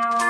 Bye.